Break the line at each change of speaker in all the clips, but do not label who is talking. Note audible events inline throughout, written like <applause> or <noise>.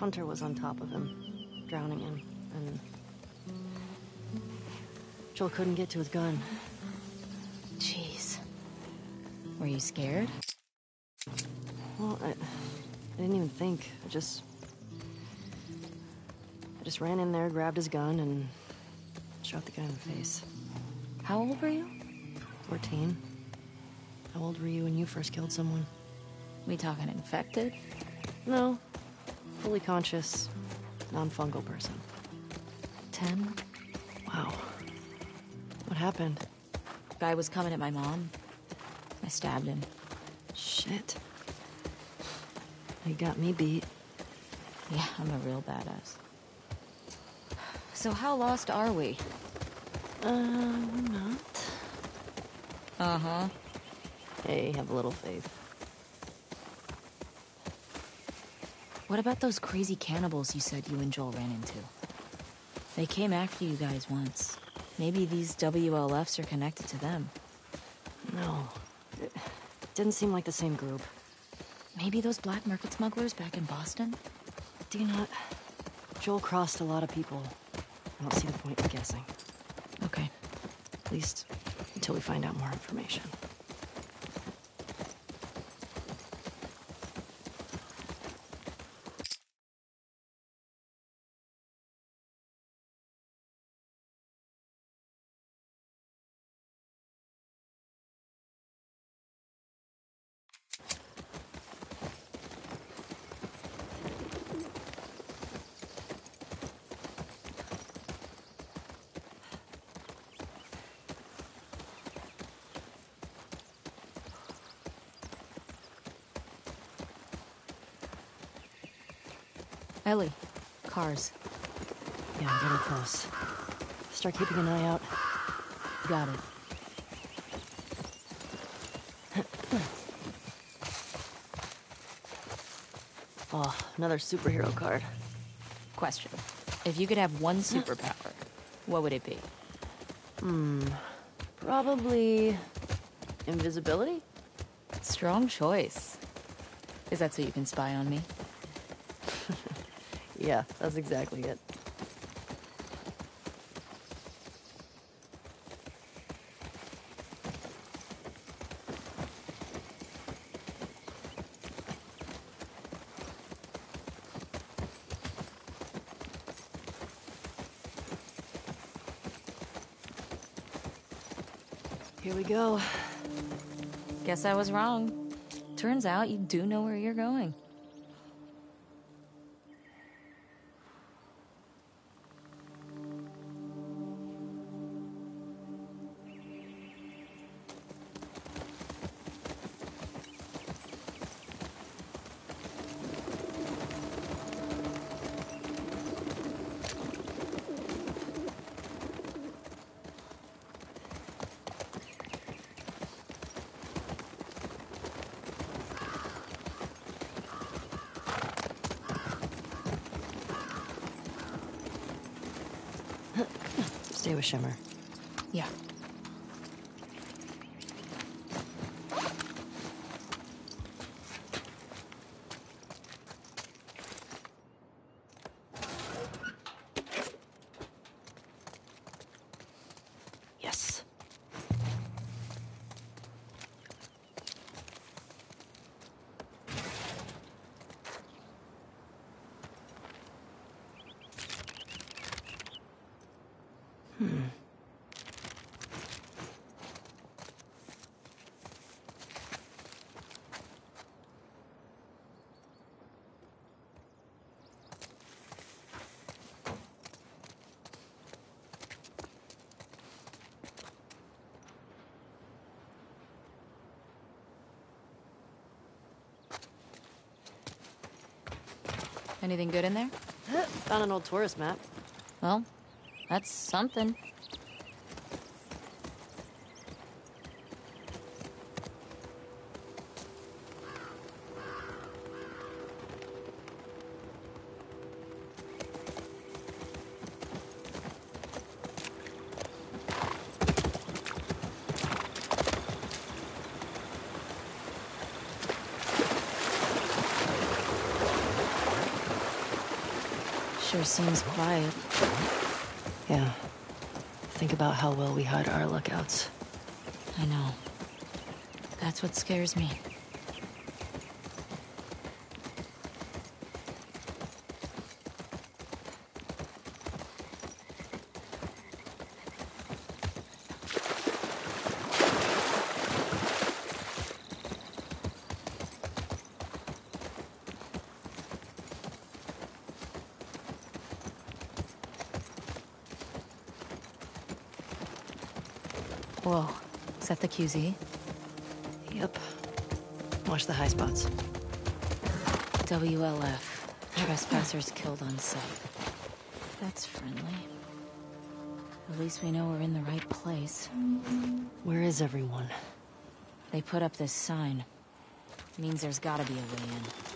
Hunter was on top of him, drowning him, and Joel couldn't get to his gun.
Jeez. Were you scared?
Well, I, I didn't even think. I just, I just ran in there, grabbed his gun, and shot the guy in the face.
How old were you?
Fourteen. How old were you when you first killed someone?
We talking infected?
No, fully conscious, non-fungal person.
Ten?
Wow. What happened?
Guy was coming at my mom. I stabbed him.
Shit. He got me beat.
Yeah, I'm a real badass. So how lost are we?
Uh, we're not.
Uh-huh.
Hey, have a little faith.
What about those crazy cannibals you said you and Joel ran into? They came after you guys once. Maybe these WLFs are connected to them.
No. It didn't seem like the same group.
Maybe those black market smugglers back in Boston?
Do you not? Joel crossed a lot of people. I don't see the point in guessing.
Okay.
At least until we find out more information.
Cars.
Yeah, I'm getting close. Start keeping an eye out.
Got it. <clears throat>
Oh, another superhero card.
Question. If you could have one <gasps> superpower, what would it be? Hmm.
Probably invisibility?
Strong choice. Is that so you can spy on me?
Yeah, that's exactly it. Here we go.
Guess I was wrong. Turns out you do know where you're going.
With Shimmer.
Yeah.
Yes.
Anything good in there?
Found an old tourist map.
Well, that's something. Seems quiet.
Yeah. Think about how well we hide our lookouts.
I know. That's what scares me. Whoa. Is that the QZ?
Yep. Watch the high spots.
WLF. Trespassers killed on sight. That's friendly. At least we know we're in the right place.
Where is everyone?
They put up this sign. Means there's gotta be a way in.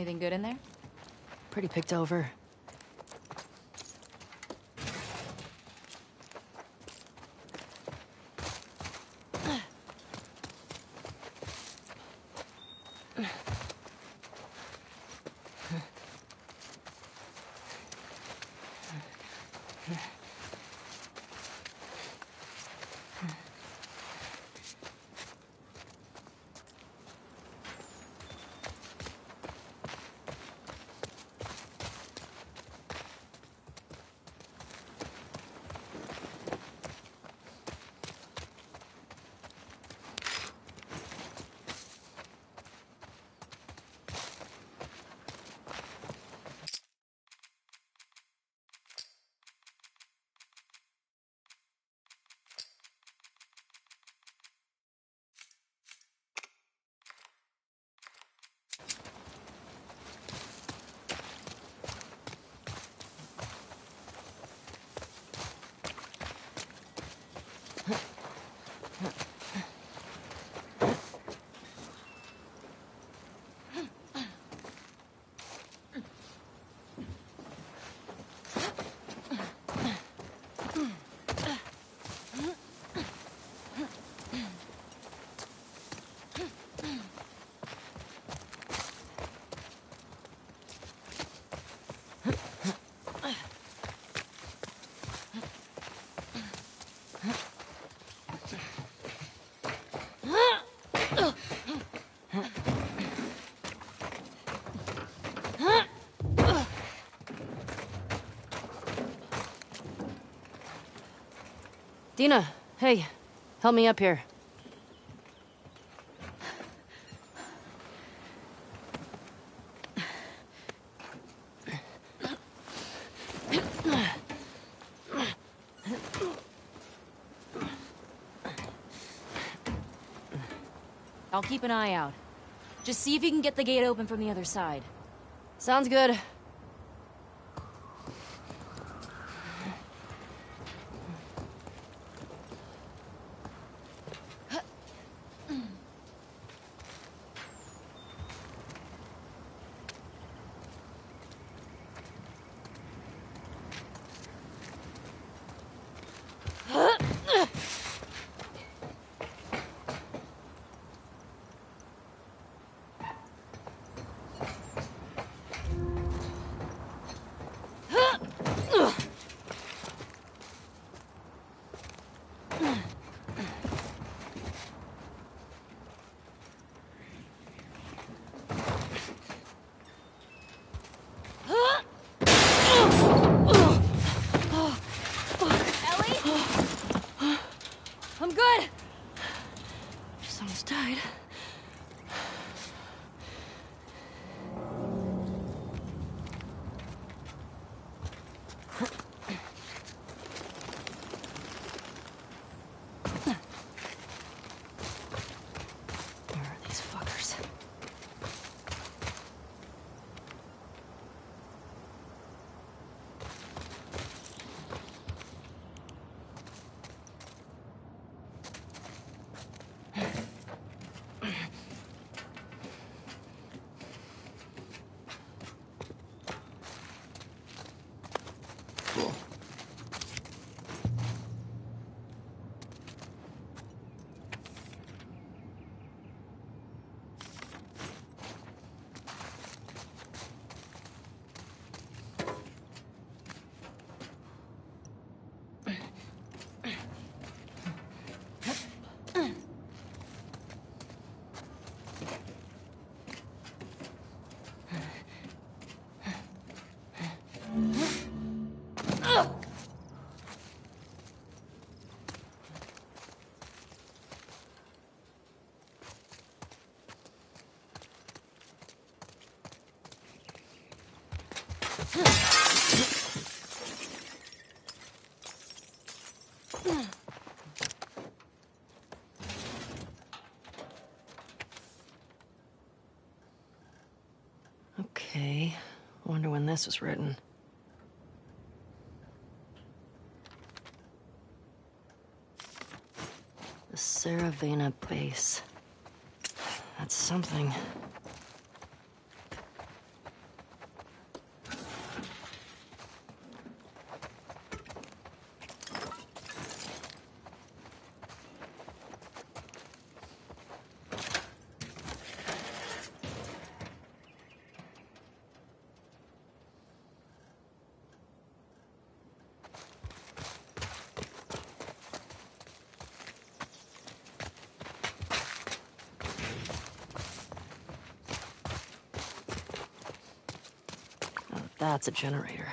Anything good in there?
Pretty picked over. Dina, hey, help me up here.
I'll keep an eye out. Just see if you can get the gate open from the other side.
Sounds good. This was written. The Saravena base. That's something. Oh, that's a generator.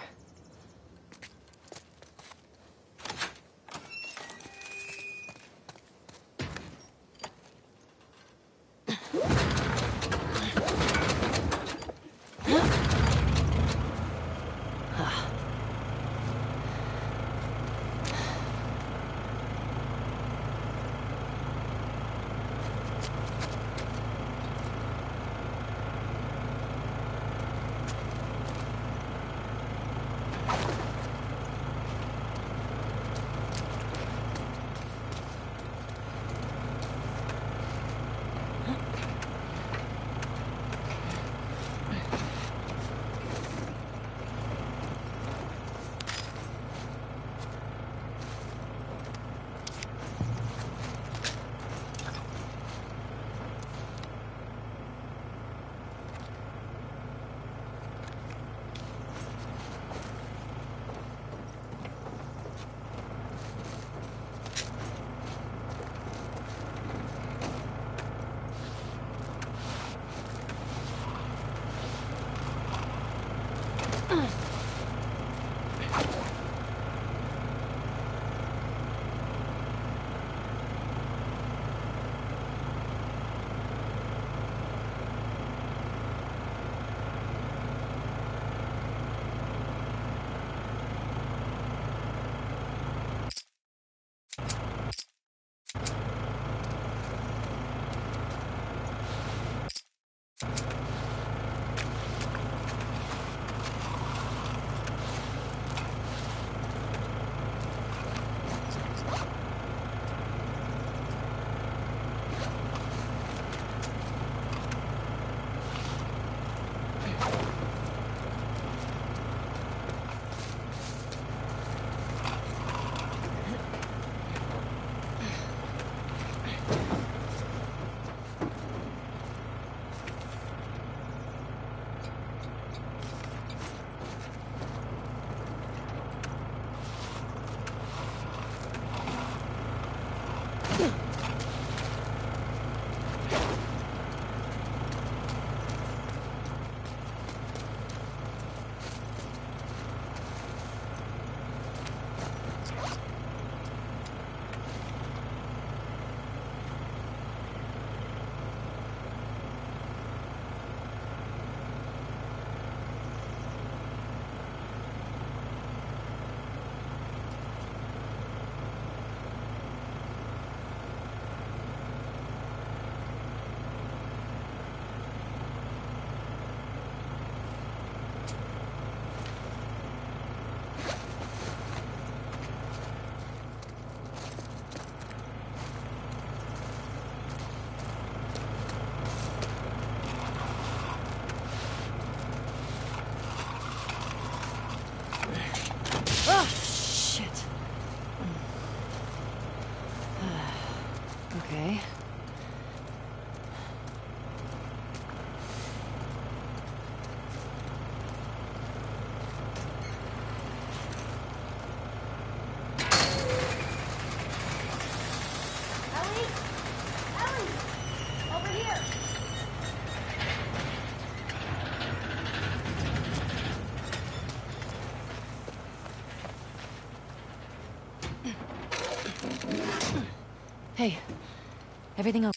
Everything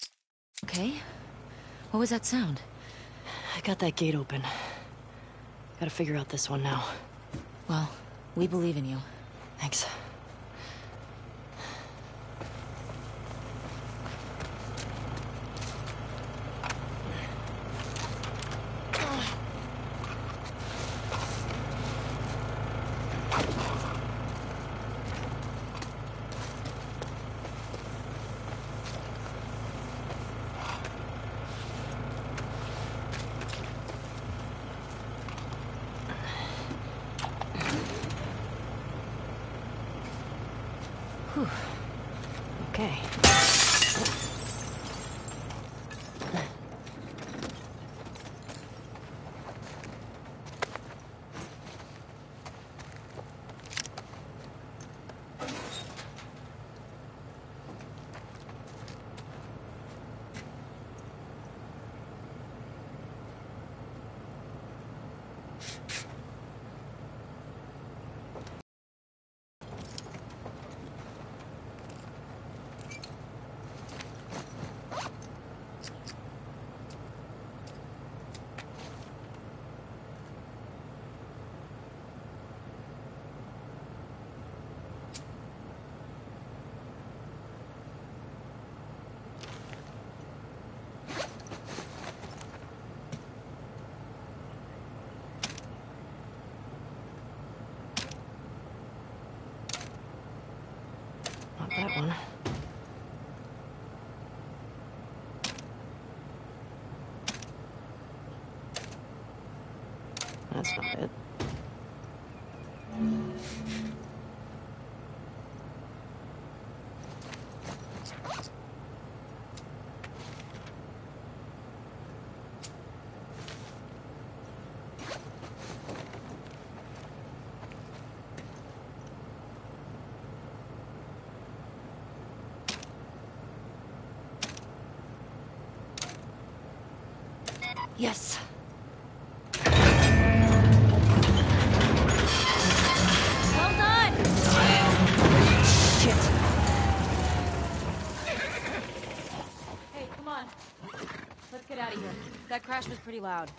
okay? What was that sound?
I got that gate open. Gotta figure out this one now.
Well, we believe in you.
Thanks. Yes.
Well done!
Shit.
Hey, come on. Let's get out of here. That crash was pretty loud.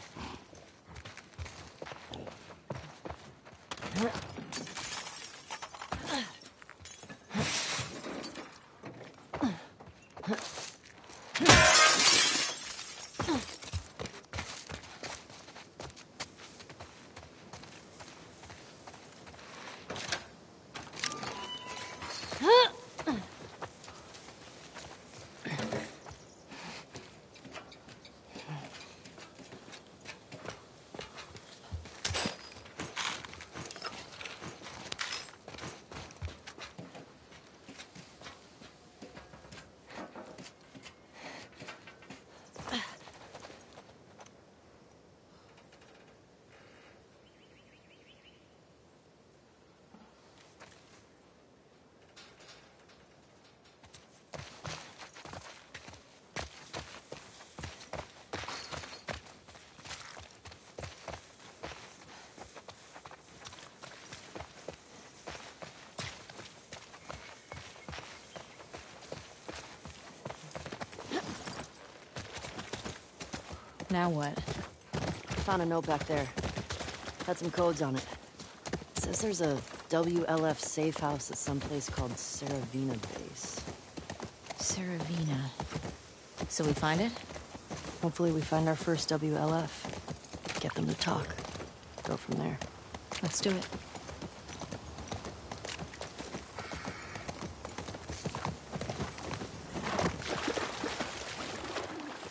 Now what?
Found a note back there. Had some codes on it. Says there's a WLF safe house at some place called Saravina Base.
Saravina. So we find it?
Hopefully we find our first WLF. Get them to talk. Go from there.
Let's do it.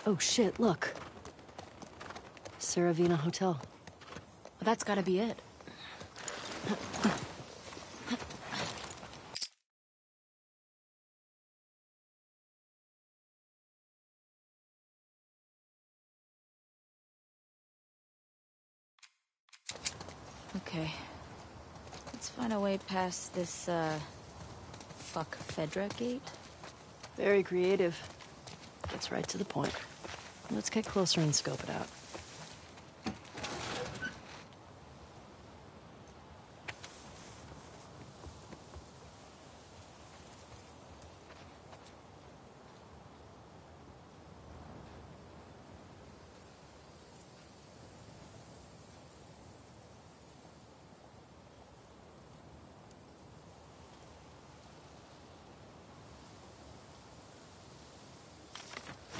Oh shit, look. Saravina Hotel.
Well, that's gotta be it. Okay. Let's find a way past this, uh... Fuck Fedra gate?
Very creative. Gets right to the point. Let's get closer and scope it out.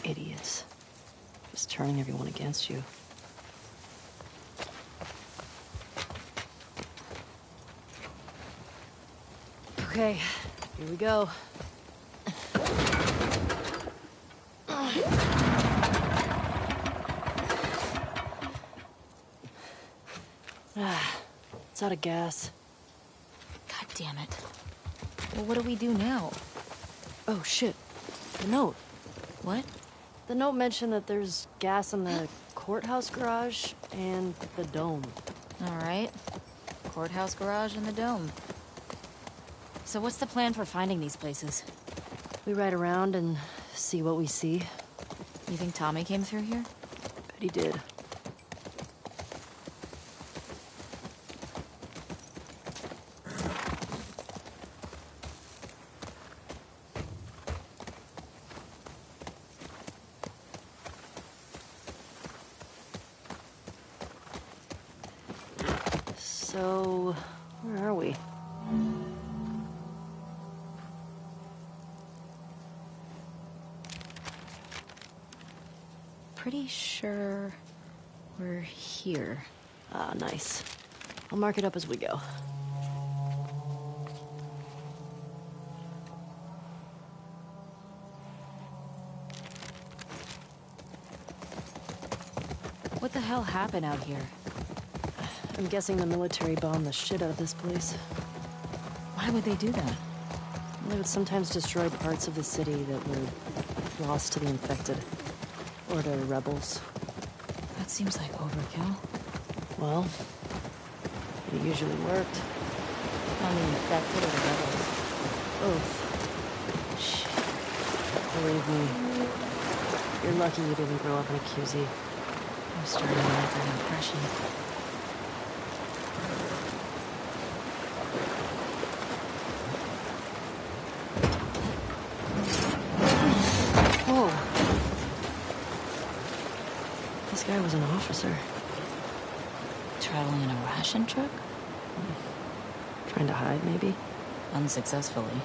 Idiots. Just turning everyone against you. Okay, here we go. Ah, <sighs> it's out of gas.
God damn it. Well, what do we do now?
Oh shit. The note.
What?
The note mentioned that there's gas in the courthouse garage and the dome.
All right. Courthouse garage and the dome. So what's the plan for finding these places?
We ride around and see what we see.
You think Tommy came through here?
Bet he did. Mark it up as we go.
What the hell happened out here?
I'm guessing the military bombed the shit out of this place.
Why would they do that?
They would sometimes destroy parts of the city that were lost to the infected. Or to rebels.
That seems like overkill.
Well, it usually worked.
On the infected or the rebels?
Both. Shit. Believe me, you're lucky you didn't grow up in a QZ.
I'm starting to make that impression.
Whoa. This guy was an officer.
Traveling in a ration truck?
Trying to hide, maybe?
Unsuccessfully.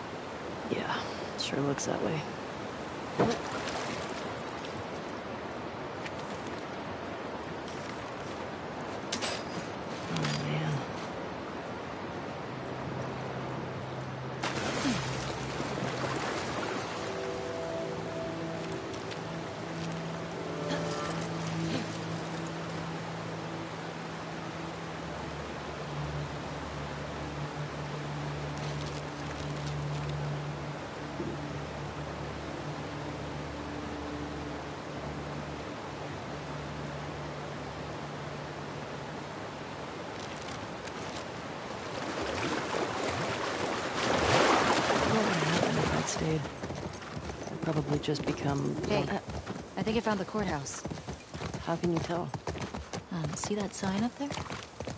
Yeah, sure looks that way. Oh, man. What would happen if I'd stayed? I'd probably just become...
Hey,
Uh,
I think I found the courthouse.
how can you tell?
Um, see that sign up there?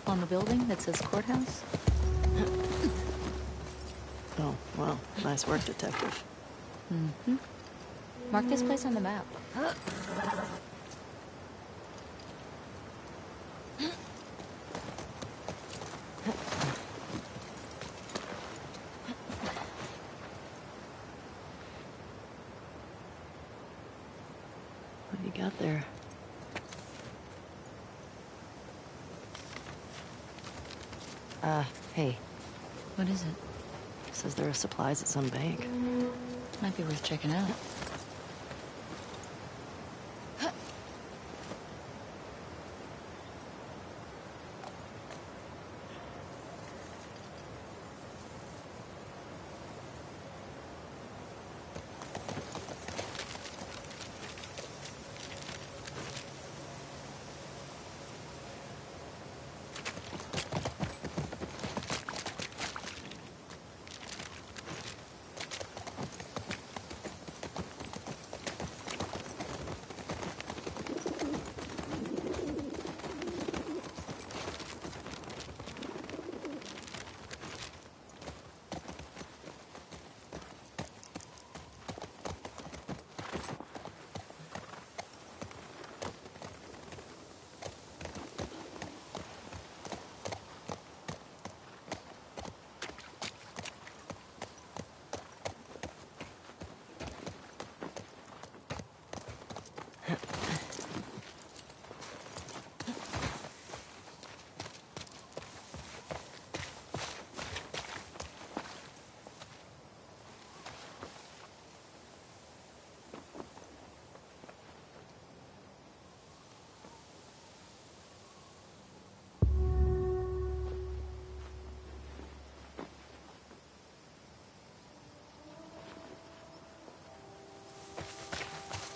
On the building that says courthouse? <laughs>
Oh, well, nice work, detective.
Mark this place on the map. <gasps> <laughs>
What have you got there? Uh, hey.
What is it?
Says there are supplies at some bank.
Might be worth checking out.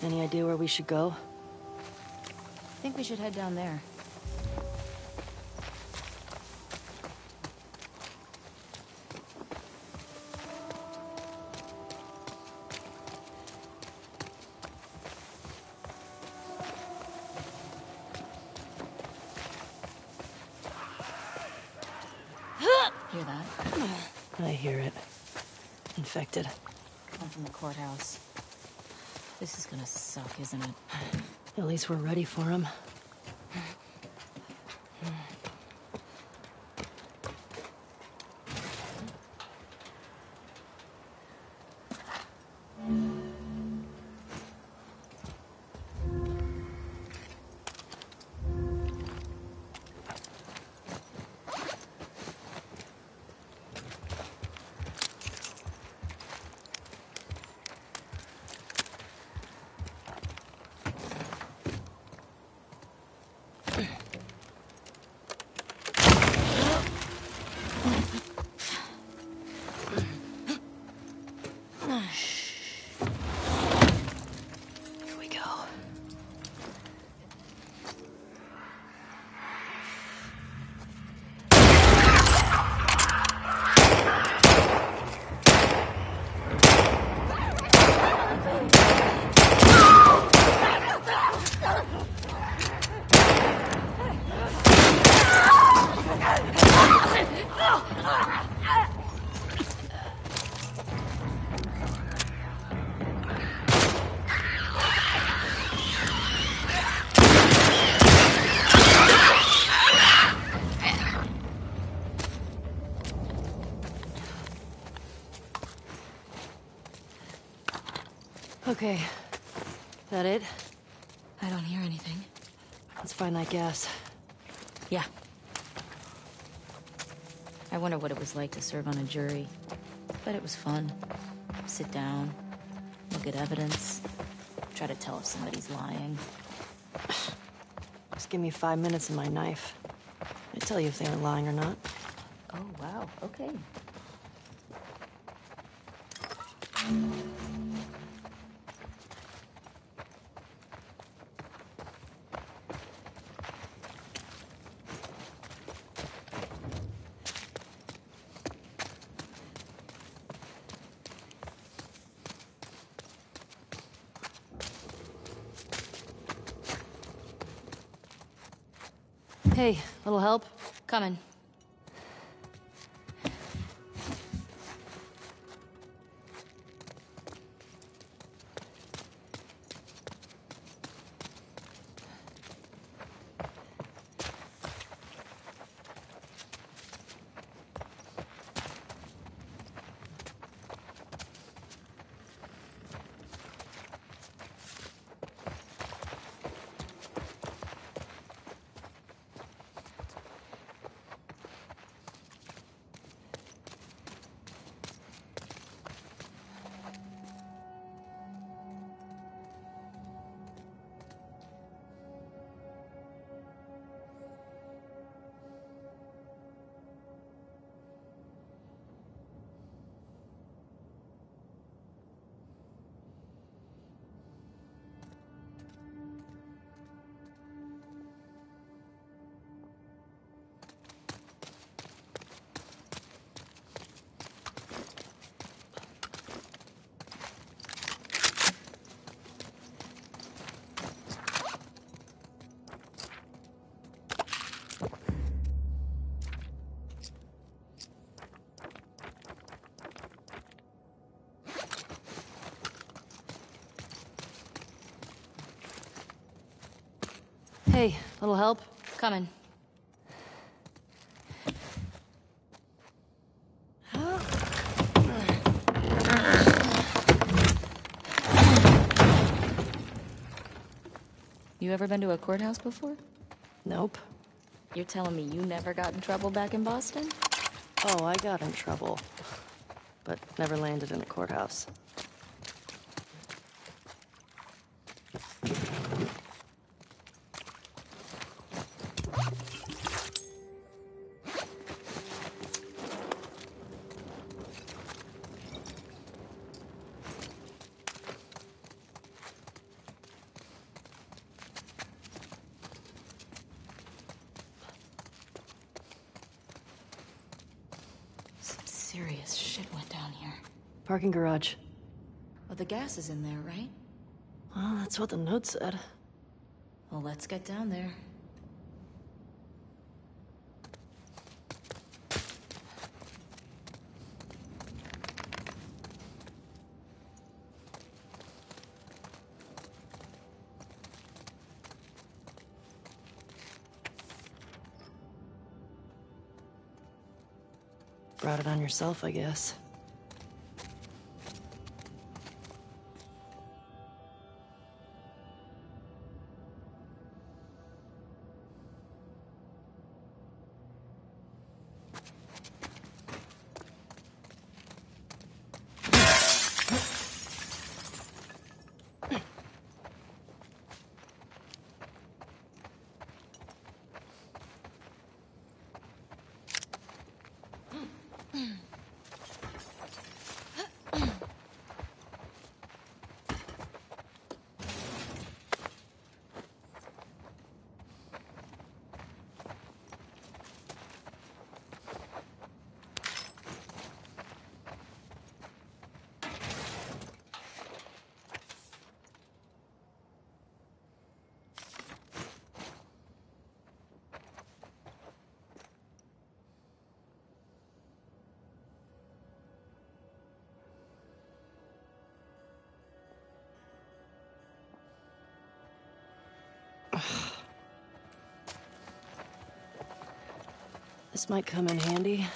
Any idea where we should go?
I think we should head down there. Hear that?
I hear it. Infected.
Come from the courthouse. This is gonna suck, isn't it?
At least we're ready for him. Okay. That it?
I don't hear anything.
Let's find that gas.
Yeah. I wonder what it was like to serve on a jury. But it was fun. Sit down, look at evidence, try to tell if somebody's lying.
Just give me five minutes and my knife. I tell you if they are lying or not.
Oh, wow. Okay.
Hey, little help?
Coming.
Hey, little help?
Coming. You ever been to a courthouse before?
Nope.
You're telling me you never got in trouble back in Boston?
Oh, I got in trouble. But never landed in a courthouse.
Some serious shit went down here.
Parking garage.
Well, the gas is in there, right?
Well, that's what the note said.
Well, let's get down there.
Brought it on yourself, I guess. This might come in handy.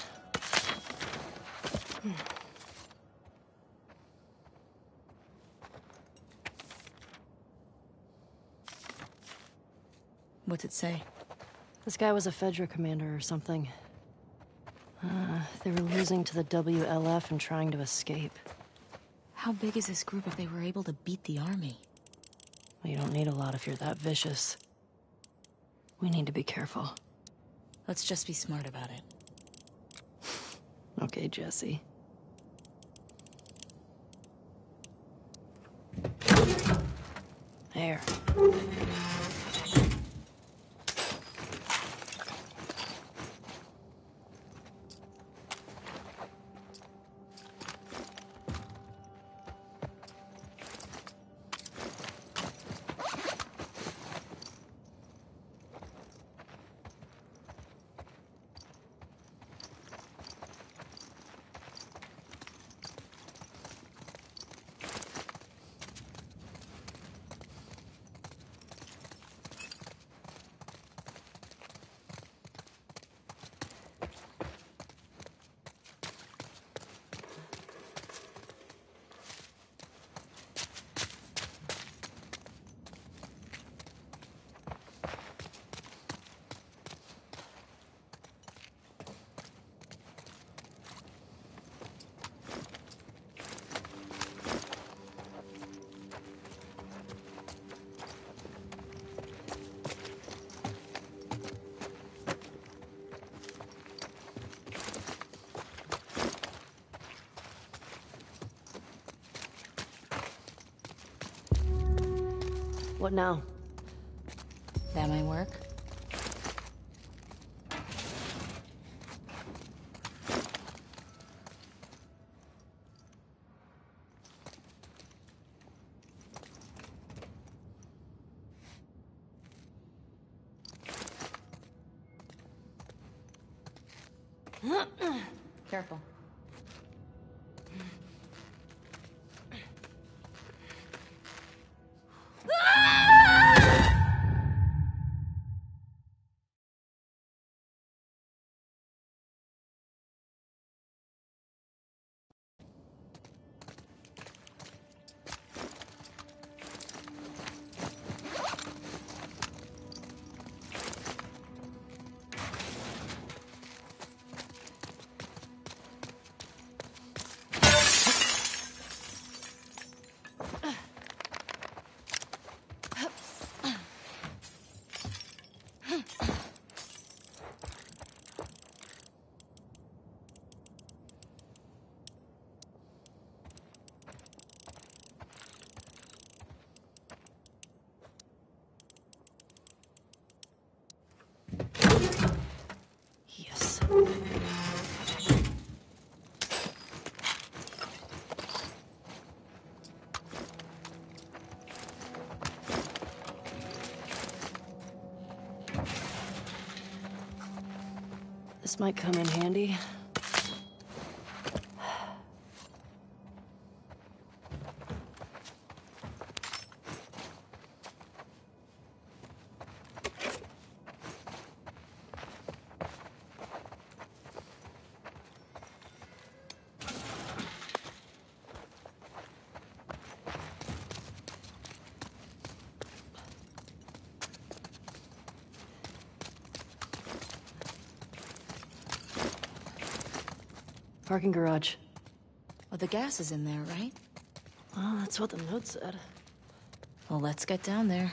What's it say?
This guy was a Fedra commander or something. Uh, they were losing to the WLF and trying to escape.
How big is this group if they were able to beat the army?
Well, you don't need a lot if you're that vicious. We need to be careful.
Let's just be smart about it.
Okay, Jesse. There. Now?
That might work. <clears throat> Careful.
Might come in handy. Parking garage.
Well, the gas is in there, right?
Well, that's what the note said.
Well, let's get down there.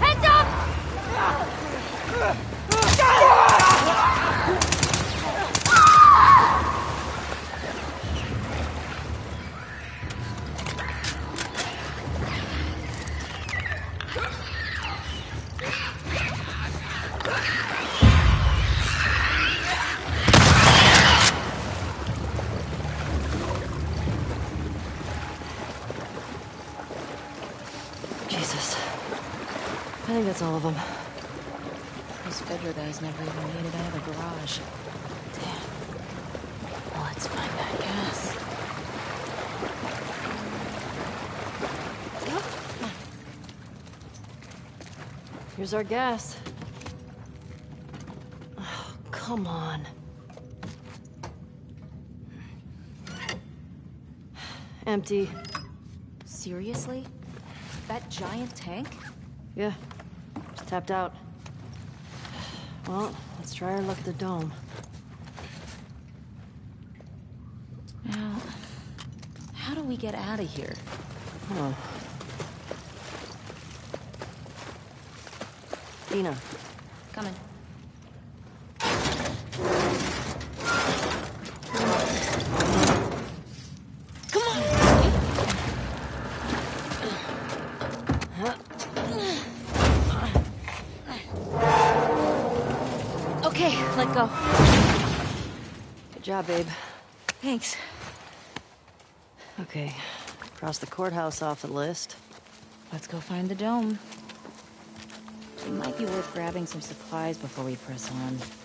Heads <laughs> up!
Jesus. I think that's all of them.
Those Fedra guys never even made it out of the garage. Damn. Well, let's find that gas.
Our gas. Oh, come on. Empty.
Seriously? That giant tank?
Yeah. It's tapped out. Well, let's try our luck at the dome.
Now, how do we get out of here?
Oh. Dina,
Coming. Come on! Okay, let go.
good job, babe.
Thanks.
Okay, cross the courthouse off the list.
Let's go find the dome. Be worth grabbing some supplies before we press on.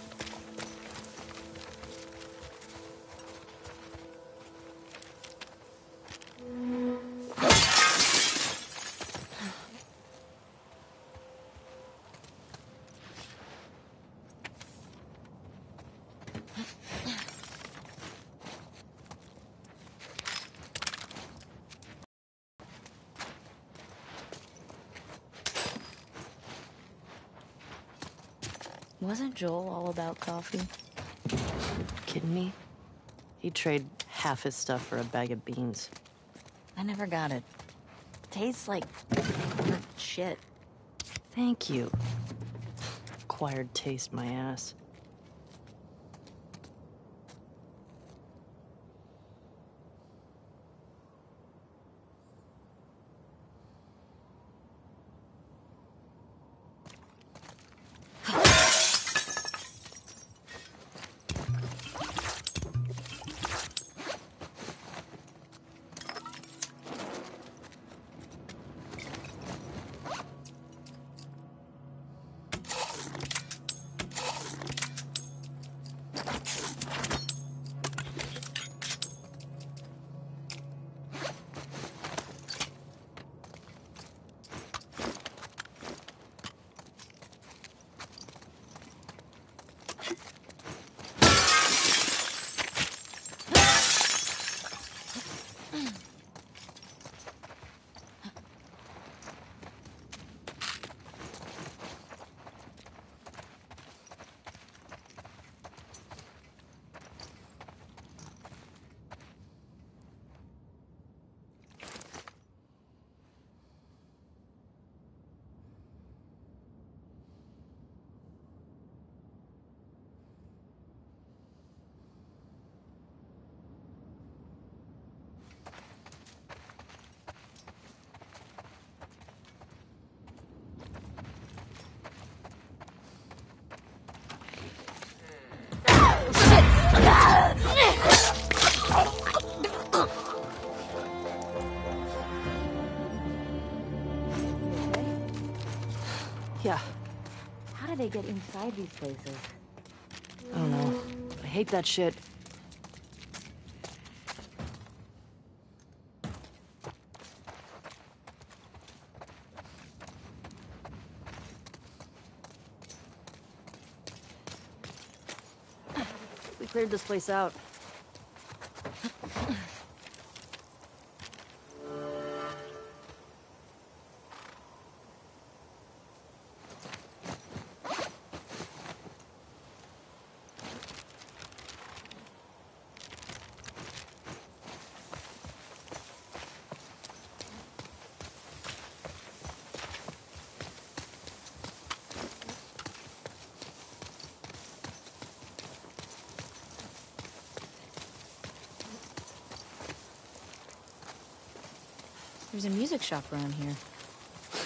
Joel all about coffee?
Kidding me? He'd trade half his stuff for a bag of beans.
I never got it. Tastes like shit.
Thank you. Acquired taste, my ass. Yeah,
How do they get inside these places?
I don't know. I hate that shit. We cleared this place out.
A music shop around here.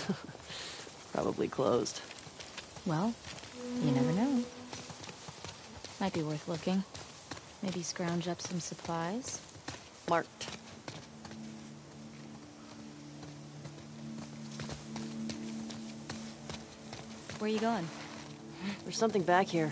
<laughs>
Probably closed.
Well, you never know. Might be worth looking. Maybe scrounge up some supplies.
Marked.
Where are you going?
There's something back here.